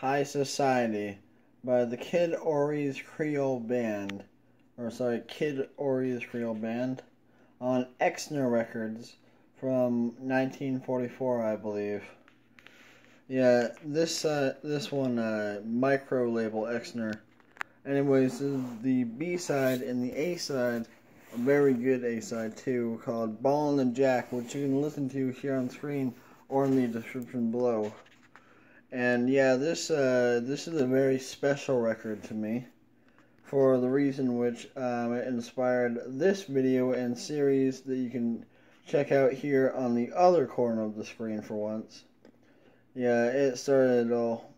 High Society by the Kid Ory's Creole Band, or sorry, Kid Ory's Creole Band, on Exner Records from 1944, I believe. Yeah, this uh, this one uh, micro label Exner. Anyways, this is the B side and the A side, a very good A side too, called Ballin' and Jack, which you can listen to here on screen or in the description below. And yeah, this uh, this is a very special record to me, for the reason which um, it inspired this video and series that you can check out here on the other corner of the screen for once. Yeah, it started all